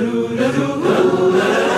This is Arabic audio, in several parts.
ضرورة الله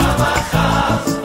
amarrar.